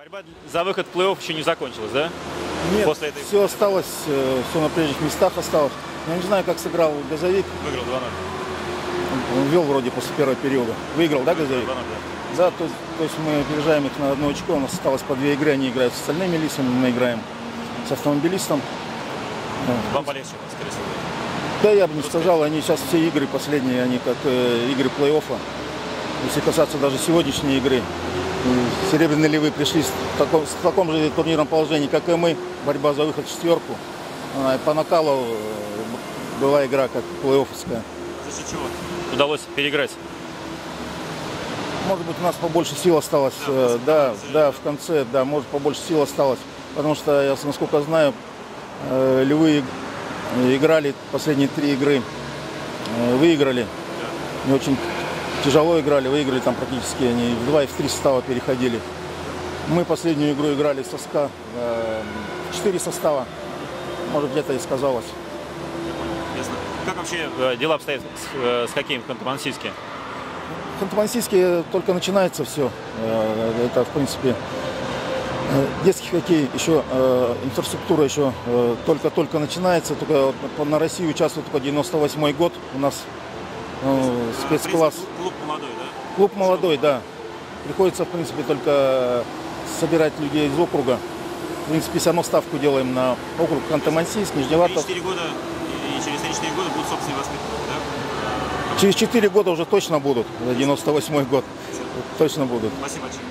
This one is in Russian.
Борьба за выход в плей-офф еще не закончилась, да? Нет, После этой- все осталось, все на прежних местах осталось. Я не знаю, как сыграл Газовик. Выиграл 2-0. Он вел вроде после первого периода. Выиграл, да, Газовик? 2-0, да. Да, то, то есть мы опережаем их на одно очко. У нас осталось по две игры. Они играют с остальными лисами, мы играем с автомобилистом. Вам полегче, скорее всего. Да, я бы не сказал, они сейчас все игры последние, они как э, игры плей-оффа. Если касаться даже сегодняшней игры, Серебряные Львы пришли с таком, с таком же турнирном положении, как и мы. Борьба за выход в четверку. А, По накалу э, была игра как плей-оффовская. За чего? Удалось переиграть. Может быть, у нас побольше сил осталось. э, Да, да, в конце, да, может, побольше сил осталось. Потому что, я, насколько знаю, э, львы играли последние три игры, выиграли. Не очень тяжело играли, выиграли там практически. Они в два и в три состава переходили. Мы последнюю игру играли со СКА, э, четыре состава. Может, где-то и сказалось. Как вообще э, дела обстоят с, э, с хоккеем в Ханты-Мансийске? В Ханты-Мансийске только начинается все. Это, в принципе, э, детский хоккей еще, э, инфраструктура еще э, только-только начинается. Только на России участвует только 98 год. У нас э, спецкласс. Клуб молодой, да? Клуб молодой, да. Приходится, в принципе, только собирать людей из округа. В принципе, все равно ставку делаем на округ Ханты-Мансийск, Нижневартов. 4 года и через 3-4 года будут собственные воспитанники, да? Через 4 года уже точно будут. За 98 год точно будут. Спасибо большое.